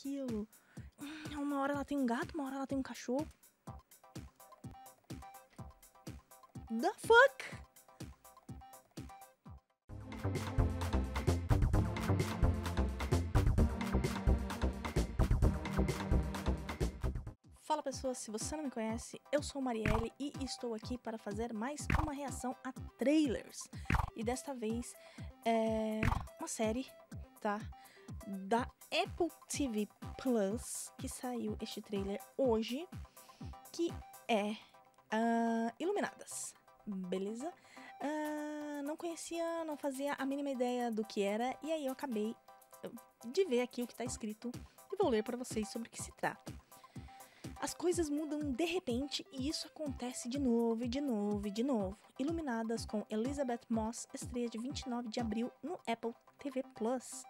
aquilo? Uma hora ela tem um gato, uma hora ela tem um cachorro. The fuck? Fala pessoas, se você não me conhece, eu sou Marielle e estou aqui para fazer mais uma reação a trailers. E desta vez é uma série, tá? Da Apple TV Plus, que saiu este trailer hoje, que é ah, Iluminadas, beleza? Ah, não conhecia, não fazia a mínima ideia do que era, e aí eu acabei de ver aqui o que está escrito e vou ler para vocês sobre o que se trata. As coisas mudam de repente e isso acontece de novo e de novo e de novo. Iluminadas com Elizabeth Moss, estreia de 29 de abril no Apple TV Plus.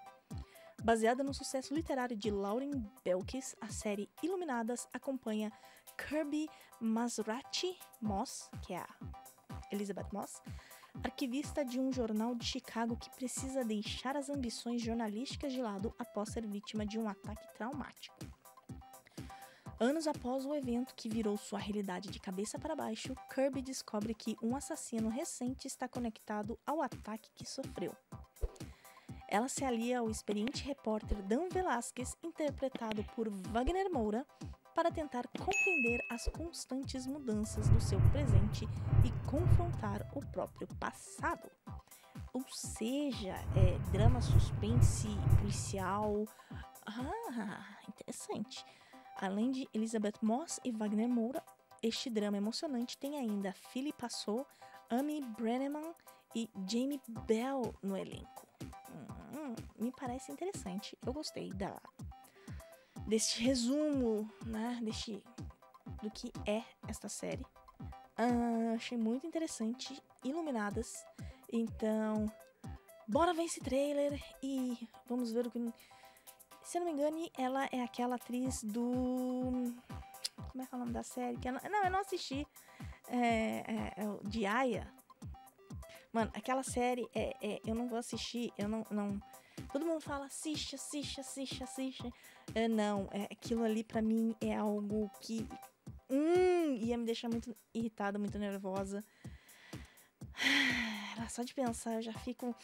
Baseada no sucesso literário de Lauren Belkis, a série Iluminadas acompanha Kirby Maserati Moss, que é a Elizabeth Moss, arquivista de um jornal de Chicago que precisa deixar as ambições jornalísticas de lado após ser vítima de um ataque traumático. Anos após o evento que virou sua realidade de cabeça para baixo, Kirby descobre que um assassino recente está conectado ao ataque que sofreu. Ela se alia ao experiente repórter Dan Velasquez, interpretado por Wagner Moura, para tentar compreender as constantes mudanças do seu presente e confrontar o próprio passado. Ou seja, é drama suspense policial. Ah, interessante. Além de Elizabeth Moss e Wagner Moura, este drama emocionante tem ainda Philip Passot, Amy Brenneman e Jamie Bell no elenco. Me parece interessante. Eu gostei da deste resumo, né, deste do que é esta série. Ah, achei muito interessante, iluminadas. Então, bora ver esse trailer e vamos ver o que se eu não me engano, ela é aquela atriz do. Como é que é o nome da série? Que eu não... não, eu não assisti. É, é, é o de Aya. Mano, aquela série é, é, eu não vou assistir, eu não, não. Todo mundo fala assiste, assiste, assiste, assiste. É, não, é, aquilo ali pra mim é algo que. Hum, ia me deixar muito irritada, muito nervosa. Só de pensar eu já fico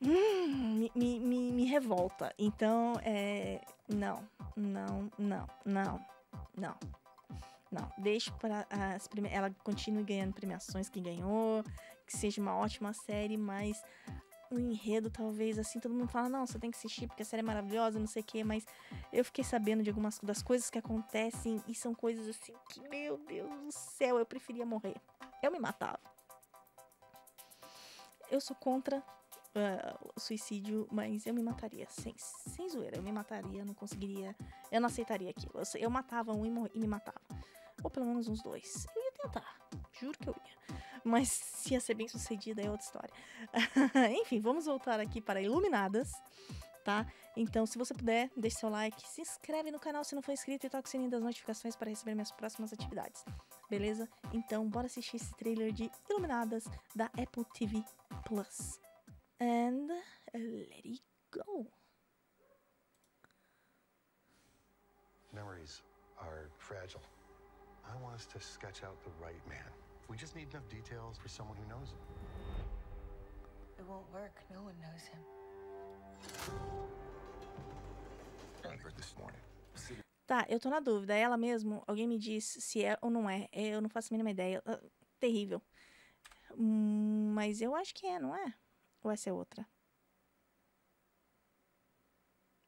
hum, me, me, me revolta. Então, é. Não, não, não, não, não. Não, deixe para as prime... ela continue ganhando premiações que ganhou, que seja uma ótima série, mas o enredo talvez assim, todo mundo fala, não, você tem que assistir porque a série é maravilhosa, não sei o que, mas eu fiquei sabendo de algumas das coisas que acontecem e são coisas assim que, meu Deus do céu, eu preferia morrer. Eu me matava. Eu sou contra uh, o suicídio, mas eu me mataria, sem, sem zoeira, eu me mataria, não conseguiria, eu não aceitaria aquilo. Eu, eu matava um e, e, me matava. Ou pelo menos uns dois. Eu ia tentar, juro que eu ia. Mas se ia ser bem sucedida é outra história. Enfim, vamos voltar aqui para Iluminadas. Tá? Então, se você puder, deixe seu like, se inscreve no canal se não for inscrito e toque o sininho das notificações para receber minhas próximas atividades. Beleza? Então, bora assistir esse trailer de Iluminadas da Apple TV Plus. And let it go. Memories are fragile. I want us to sketch out the right man. We just need enough details for someone who knows him. It won't work. No one knows him. I heard this morning. Tá, eu tô na dúvida. Ela mesmo, alguém me diz se é ou não é. Eu não faço a mínima ideia. Uh, terrível. Hum, mas eu acho que é, não é? Ou essa é outra?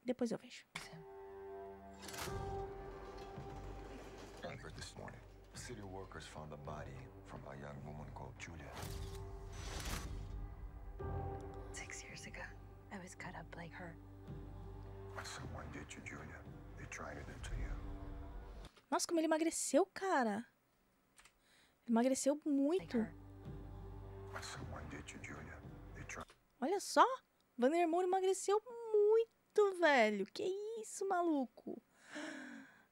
Depois eu vejo. I heard this morning. City workers found a body from a young woman called Julia. Six years ago, I was cut up like her. Someone did you, Julia. They tried to do to you. Nossa, como ele emagreceu, cara. Ele emagreceu muito. her. Someone did you, Julia. They tried. Olha só. Moore emagreceu muito, velho. Que isso, maluco.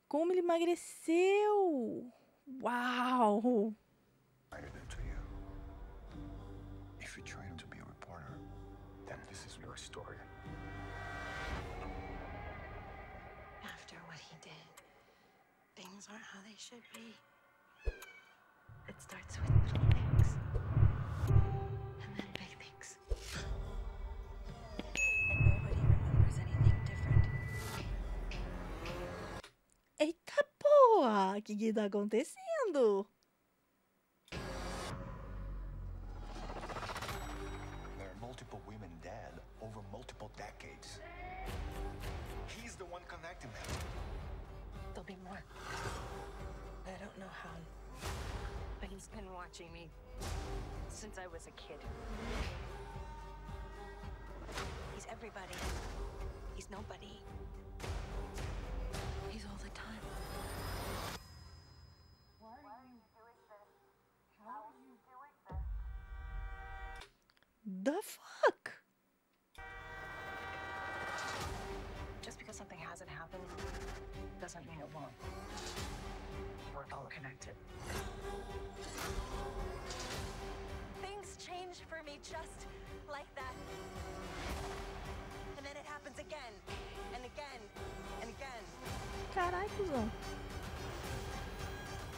Como ele emagreceu. Wow. I did it to you. If you train to be a reporter, then this is your story. After what he did, things aren't how they should be. It starts with O que que tá acontecendo? There are multiple women dead over multiple decades. He's the one connecting them. There'll be more. I don't know how. But he's been watching me since I was a kid. He's everybody. He's nobody. Doesn't mean it won't. We're all connected. Things change for me just like that. And then it happens again and again and again. Carai, cuzão.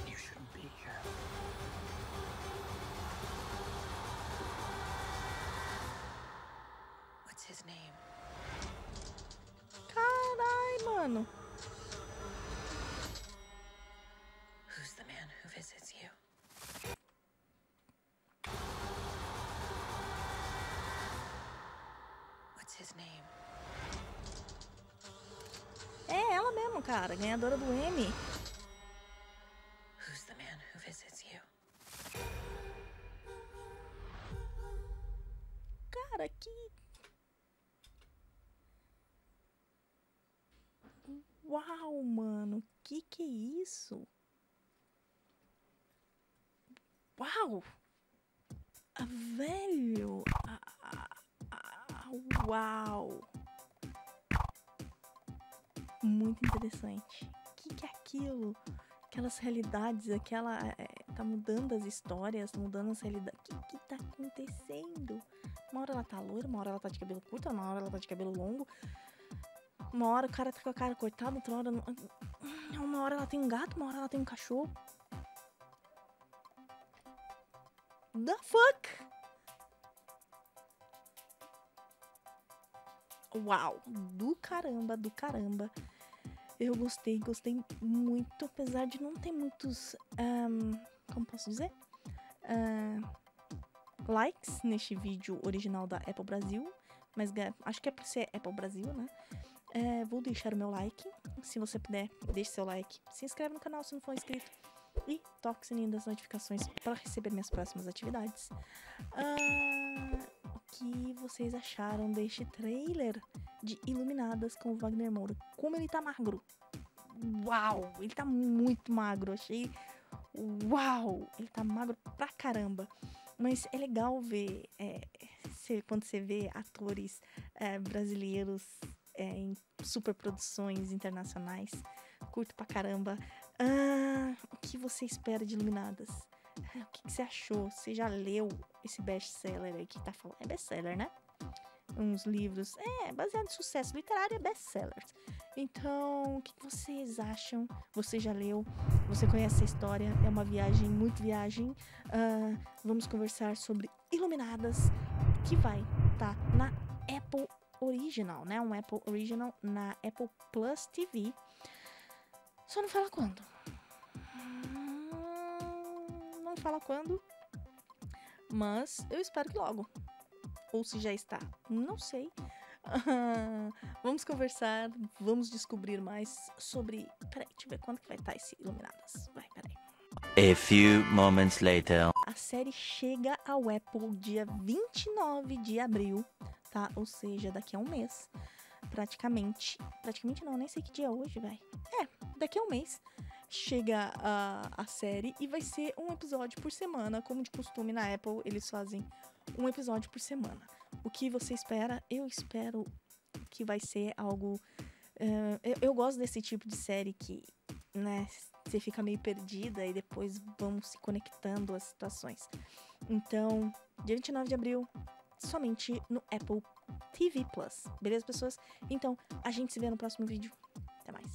You shouldn't be here. What's his name? Carai, mano. Mesmo, cara. Ganhadora do M. Who's the man who visits you? Cara, que. Uau, mano. Que que é isso? Uau! Ah, velho! Ah, ah, ah, uau! Muito interessante. O que, que é aquilo? Aquelas realidades, aquela. é, tá mudando as histórias, tá mudando as realidades. O que, que tá acontecendo? Uma hora ela tá loira, uma hora ela tá de cabelo curto, uma hora ela tá de cabelo longo. Uma hora o cara tá com a cara cortada, outra hora. não- Uma hora ela tem um gato, uma hora ela tem um cachorro. The fuck? Uau, do caramba, do caramba. Eu gostei, gostei muito, apesar de não ter muitos. ahn, como posso dizer? Ah, likes neste vídeo original da Apple Brasil. Mas acho que é por ser Apple Brasil, né? É, vou deixar o meu like. Se você puder, deixe seu like. Se inscreve no canal se não for inscrito. E toque o sininho das notificações para receber minhas próximas atividades. O que vocês acharam deste trailer de Iluminadas com o Wagner Moura? Como ele tá magro! Uau! Ele tá muito magro. Achei. Uau! Ele tá magro pra caramba. Mas é legal ver é, quando você vê atores é, brasileiros é, em superproduções internacionais. Curto pra caramba. Ah, o que você espera de Iluminadas? O que, que você achou? Você já leu esse best-seller aí que tá falando? É best-seller, né? Uns livros. É, baseado em sucesso literário, é best-sellers. Então, o que, vocês acham? Você já leu? Você conhece a história? É uma viagem, muito viagem. Ah, vamos conversar sobre Iluminadas, que vai estar na Apple Original, né? Um Apple Original na Apple Plus TV. Só não fala quando. Não fala quando. Mas eu espero que logo. Ou se já está, não sei. vamos conversar, vamos descobrir mais sobre. Peraí, deixa eu ver quando que vai estar esse Iluminadas. Vai, peraí. A few moments later. A série chega ao Apple dia 29 de abril, tá? Ou seja, daqui a um mês. Praticamente. Praticamente não, nem sei que dia é hoje, vai. É, daqui a um mês chega a, a série e vai ser um episódio por semana. Como de costume na Apple, eles fazem um episódio por semana. O que você espera? Eu espero que vai ser algo. eh, eu, eu gosto desse tipo de série que, né, você fica meio perdida e depois vão se conectando as situações. Então, dia 29 de abril, somente no Apple TV Plus. Beleza, pessoas? Então, a gente se vê no próximo vídeo. Até mais.